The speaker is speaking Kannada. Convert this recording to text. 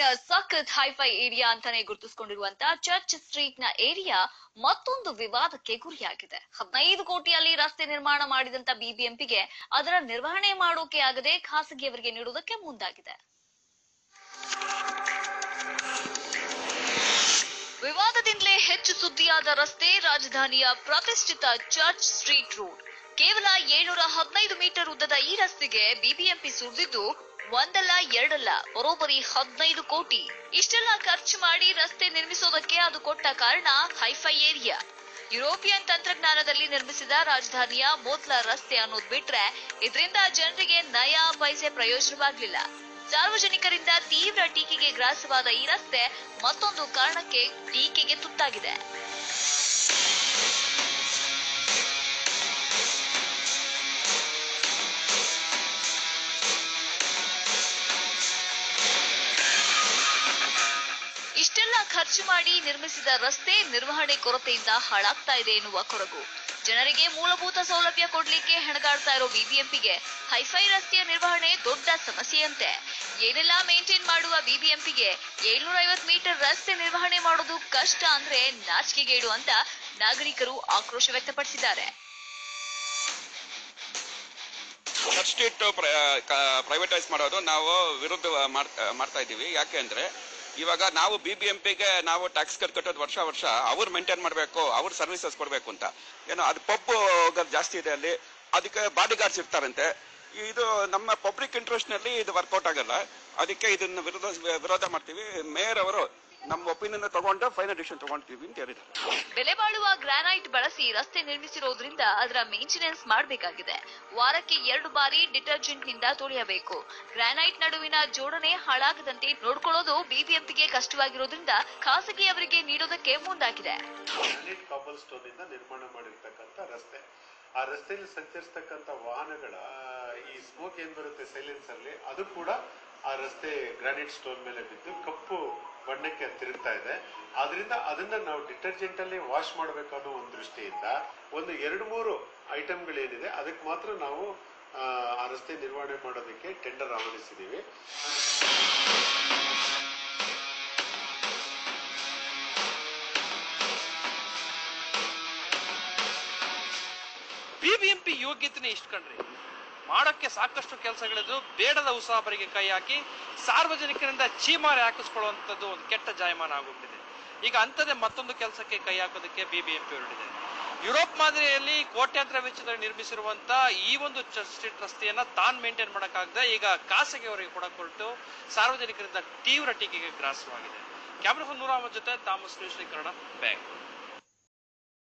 ಬೆಂಗಳೂರಿನ ಸಖತ್ ಹೈಫೈ ಏರಿಯಾ ಅಂತಾನೆ ಗುರುತಿಸಿಕೊಂಡಿರುವಂತ ಚರ್ಚ್ ಸ್ಟ್ರೀಟ್ನ ಏರಿಯಾ ಮತ್ತೊಂದು ವಿವಾದಕ್ಕೆ ಗುರಿಯಾಗಿದೆ. ಹದಿನೈದು ಕೋಟಿಯಲ್ಲಿ ರಸ್ತೆ ನಿರ್ಮಾಣ ಮಾಡಿದಂತ ಬಿಬಿಎಂಪಿಗೆ ಅದರ ನಿರ್ವಹಣೆ ಮಾಡೋಕೆ ಆಗದೆ ಖಾಸಗಿಯವರಿಗೆ ನೀಡುವುದಕ್ಕೆ ಮುಂದಾಗಿದೆ. ವಿವಾದದಿಂದಲೇ ಹೆಚ್ಚು ಸುದ್ದಿಯಾದ ರಸ್ತೆ ರಾಜಧಾನಿಯ ಪ್ರತಿಷ್ಠಿತ ಚರ್ಚ್ ಸ್ಟ್ರೀಟ್ ರೋಡ್. ಕೇವಲ ಏಳ್ನೂರ ಹದಿನೈದು ಮೀಟರ್ ಉದ್ದದ ಈ ರಸ್ತೆಗೆ ಬಿಬಿಎಂಪಿ ಸುರಿದಿದ್ದು ಒಂದಲ್ಲ, ಎರಡಲ್ಲ, ಬರೋಬರಿ ಹದಿನೈದು ಕೋಟಿ. ಇಷ್ಟೆಲ್ಲ ಖರ್ಚು ಮಾಡಿ ರಸ್ತೆ ನಿರ್ಮಿಸೋದಕ್ಕೆ ಅದು ಕೊಟ್ಟ ಕಾರಣ ಹೈಫೈ ಏರಿಯಾ. ಯುರೋಪಿಯನ್ ತಂತ್ರಜ್ಞಾನದಲ್ಲಿ ನಿರ್ಮಿಸಿದ ರಾಜಧಾನಿಯ ಮೊದಲ ರಸ್ತೆ ಅನ್ನೋದು ಬಿಟ್ರೆ ಇದರಿಂದ ಜನರಿಗೆ ನಯಾ ಪೈಸೆ ಪ್ರಯೋಜನವಾಗಲಿಲ್ಲ. ಸಾರ್ವಜನಿಕರಿಂದ ತೀವ್ರ ಟೀಕೆಗೆ ಗ್ರಾಸವಾದ ಈ ರಸ್ತೆ ಮತ್ತೊಂದು ಕಾರಣಕ್ಕೆ ಟೀಕೆಗೆ ತುತ್ತಾಗಿದೆ. ಖರ್ಚು ಮಾಡಿ ನಿರ್ಮಿಸಿದ ರಸ್ತೆ ನಿರ್ವಹಣೆ ಕೊರತೆಯಿಂದ ಹಾಳಾಗ್ತಾ ಇದೆ ಎನ್ನುವ ಕೊರಗು ಜನರಿಗೆ ಮೂಲಭೂತ ಸೌಲಭ್ಯ ಕೊಡ್ಲಿಕ್ಕೆ ಹೆಣಗಾಡ್ತಾ ಇರೋ ಬಿಬಿಎಂಪಿಗೆ ಹೈಫೈ ರಸ್ತೆಯ ನಿರ್ವಹಣೆ ದೊಡ್ಡ ಸಮಸ್ಯೆಯಂತೆ. ಏನೆಲ್ಲ ಮೇಂಟೈನ್ ಮಾಡುವ ಬಿಬಿಎಂಪಿಗೆ ಏಳ್ನೂರ ಐವತ್ ಮೀಟರ್ ರಸ್ತೆ ನಿರ್ವಹಣೆ ಮಾಡೋದು ಕಷ್ಟ ಅಂದ್ರೆ ನಾಚಿಕೆಗೇಡು ಅಂತ ನಾಗರಿಕರು ಆಕ್ರೋಶ ವ್ಯಕ್ತಪಡಿಸಿದ್ದಾರೆ. ಸ್ಟ್ರೀಟ್ ಪ್ರೈವೇಟೈಸ್ ಮಾಡೋದು ನಾವು ವಿರುದ್ಧ ಮಾಡ್ತಾ ಇದ್ದೀವಿ. ಯಾಕೆ ಅಂದ್ರೆ ಇವಾಗ ನಾವು ಬಿ ಬಿ ಎಂ ಪಿಗೆ ನಾವು ಟ್ಯಾಕ್ಸ್ ಕಟ್ಟೋದು ವರ್ಷ ವರ್ಷ, ಅವ್ರು ಮೇಂಟೈನ್ ಮಾಡಬೇಕು, ಅವ್ರ ಸರ್ವಿಸಸ್ ಕೊಡಬೇಕು ಅಂತ. ಏನೋ ಅದು ಪಬ್ ಜಾಸ್ತಿ ಇದೆ ಅಲ್ಲಿ, ಅದಕ್ಕೆ ಬಾಡಿ ಗಾರ್ಡ್ಸ್ ಇರ್ತಾರಂತೆ. ಇದು ನಮ್ಮ ಪಬ್ಲಿಕ್ ಇಂಟ್ರೆಸ್ಟ್ನಲ್ಲಿ ಇದು ವರ್ಕೌಟ್ ಆಗಲ್ಲ. ಅದಕ್ಕೆ ಇದನ್ನ ವಿರೋಧ ವಿರೋಧ ಮಾಡ್ತೀವಿ. ಮೇಯರ್ ಅವರು ನಮ್ಮ ಒಪಿನಿಯನ್ ತಗೊಂಡು ಫೈನಲ್ ಡಿಸಿಷನ್ ತಗೊಂತೀವಿ ಅಂತ ಹೇಳಿದ್ದಾರೆ. ಬೆಲೆ ಬಾಳುವ ಗ್ರಾನೈಟ್ ಬಳಸಿ ರಸ್ತೆ ನಿರ್ಮಿಸಿರೋದ್ರಿಂದ ಅದರ ಮೇಂಟೆನೆನ್ಸ್ ಮಾಡಬೇಕಾಗಿದೆ. ವಾರಕ್ಕೆ ಎರಡು ಬಾರಿ ಡಿಟರ್ಜೆಂಟ್ನಿಂದ ತೊಳೆಯಬೇಕು. ಗ್ರಾನೈಟ್ ನಡುವಿನ ಜೋಡಣೆ ಹಾಳಾಗದಂತೆ ನೋಡ್ಕೊಳ್ಳೋದು ಬಿಬಿಎಂಪಿಗೆ ಕಷ್ಟವಾಗಿರೋದ್ರಿಂದ ಖಾಸಗಿಯವರಿಗೆ ನೀಡೋದಕ್ಕೆ ಮುಂದಾಗಿದೆ. ಗ್ರಾನೈಟ್ ಕಾಬಲ್ ಸ್ಟೋನ್ ನಿರ್ಮಾಣ ಮಾಡಿರ್ತಕ್ಕಂಥ ರಸ್ತೆ. ಆ ರಸ್ತೆಯಲ್ಲಿ ಸಂಚರಿಸತಕ್ಕಂಥ ವಾಹನಗಳ ಈ ಸ್ಮೋಕ್ ಏನ್ ಬರುತ್ತೆ ಸೈಲೆನ್ಸ್ ಅಲ್ಲಿ ಅದು ಕೂಡ ಆ ರಸ್ತೆ ಗ್ರಾನೈಟ್ ಸ್ಟೋನ್ ಮೇಲೆ ಬಿದ್ದು ಕಪ್ಪು ಬಣ್ಣಕ್ಕೆ ತಿರುಗ್ತಾ ಇದೆ. ಆದ್ರಿಂದ ಅದನ್ನ ನಾವು ಡಿಟರ್ಜೆಂಟ್ ಅಲ್ಲಿ ವಾಶ್ ಮಾಡಬೇಕು ಅನ್ನೋ ಒಂದು ದೃಷ್ಟಿಯಿಂದ ಒಂದು ಎರಡು ಮೂರು ಐಟಮ್ಗಳೇನಿದೆ ಅದಕ್ಕೆ ಮಾತ್ರ ನಾವು ಆ, ರಸ್ತೆ ನಿರ್ವಹಣೆ ಮಾಡೋದಕ್ಕೆ ಟೆಂಡರ್ ಆಹ್ವಾನಿಸಿದ್ದೀವಿ ಬಿಬಿಎಂಪಿ ಯೋಗ್ಯತೆನೇ ಇಷ್ಟು ಕಣ್ರಿ? ಮಾಡೋಕ್ಕೆ ಸಾಕಷ್ಟು ಕೆಲಸಗಳಿದ್ದು ಬೇಡದ ಉಸಾಬರಿಗೆ ಕೈ ಹಾಕಿ ಸಾರ್ವಜನಿಕರಿಂದ ಚೀಮಾರಿ ಹಾಕಿಸ್ಕೊಳ್ಳುವಂಥದ್ದು ಒಂದು ಕೆಟ್ಟ ಜಾಯಮಾನ ಆಗೋಗ್ಬಿಟ್ಟಿದೆ. ಈಗ ಅಂಥದ್ದೇ ಮತ್ತೊಂದು ಕೆಲಸಕ್ಕೆ ಕೈ ಹಾಕೋದಕ್ಕೆ ಬಿಬಿಎಂಪಿ ಹೊರಟಿದೆ. ಯುರೋಪ್ ಮಾದರಿಯಲ್ಲಿ ಕೋಟ್ಯಾಂತರ ವೆಚ್ಚದಲ್ಲಿ ನಿರ್ಮಿಸಿರುವಂತ ಈ ಒಂದು ಸ್ಟ್ರೀಟ್ ರಸ್ತೆಯನ್ನ ತಾನ್ ಮೇಂಟೈನ್ ಮಾಡಕ್ಕಾಗದೆ ಈಗ ಖಾಸಗಿಯವರಿಗೆ ಕೂಡ ಕೊಟ್ಟು ಸಾರ್ವಜನಿಕರಿಂದ ತೀವ್ರ ಟೀಕೆಗೆ ಗ್ರಾಸವಾಗಿದೆ. ಕ್ಯಾಮ್ರಾ ನೂರಾಮ ಜೊತೆ, ತಾಮಸ್ ಕನ್ನಡ ಬ್ಯಾಂಕ್